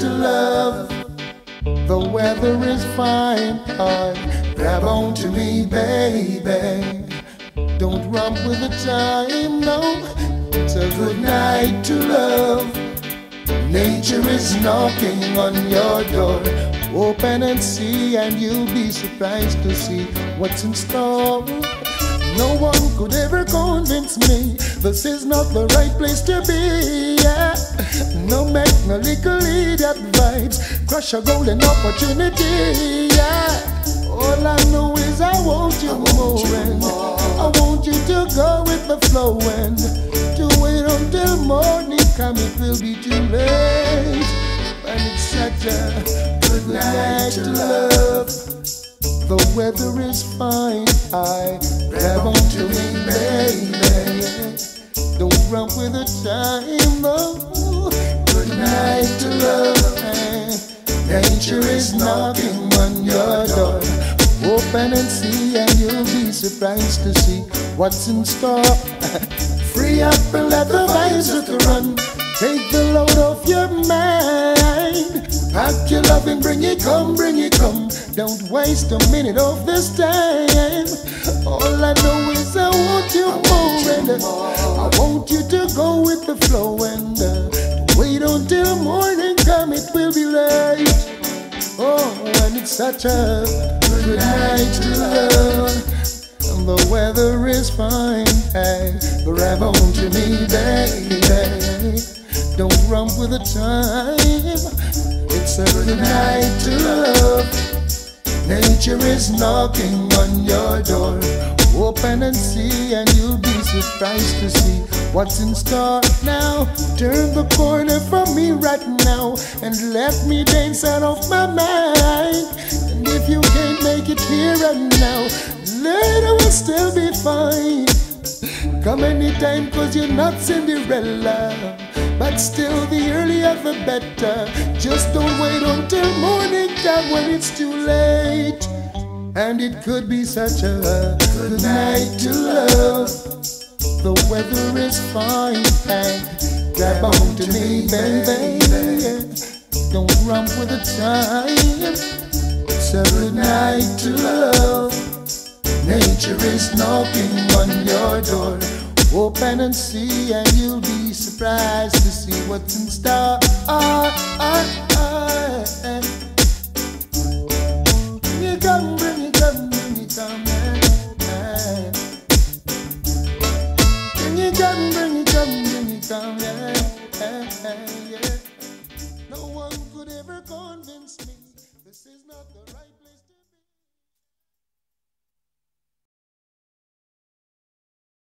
to love. The weather is fine. I grab on to me, baby. Don't romp with the time, no. It's a good night to love. Nature is knocking on your door. Open and see, and you'll be surprised to see what's in store. No one could ever convince me this is not the right place to be. Yeah. No little idiot vibes, crush a golden opportunity. Yeah. All I know is I want you, I want more, you more. I want you to go with the flow and Late, and it's such a good night to love. The weather is fine. I grab onto me, baby. Don't run with the time, though. Good night to love. Nature is knocking on your door. Open and see, and you'll be surprised to see what's in store. Free up and let the bring it come, bring it come. Don't waste a minute of this time. All I know is I want you more, and uh, I want you to go with the flow and uh, wait until morning come. It will be late. Oh, and it's such a good night to love. And the weather is fine. Hey, grab onto me, baby. Don't run with the time. It's night to love. Nature is knocking on your door. Open and see, and you'll be surprised to see what's in store now. Turn the corner for me right now, and let me dance out of my mind. And if you can't make it here and now, later will still be fine. Come anytime, cause you're not Cinderella. But still, the earlier the better. Just don't wait until morning time when it's too late. And it could be such a good night to love. The weather is fine, and grab on to me, baby. Don't run with the time. It's a good night to love. Nature is knocking on your door. Open and see, and you'll be surprised to see what's in store. Ah, ah,